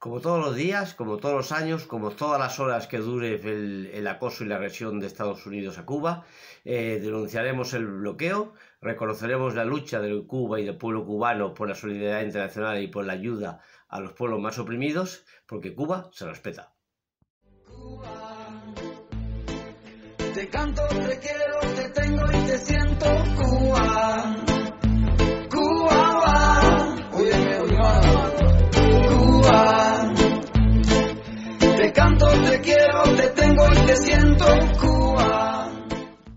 Como todos los días, como todos los años, como todas las horas que dure el, acoso y la agresión de Estados Unidos a Cuba, eh, denunciaremos el bloqueo, reconoceremos la lucha de Cuba y del pueblo cubano por la solidaridad internacional y por la ayuda a los pueblos más oprimidos, porque Cuba se respeta. Canto, te quiero, te tengo.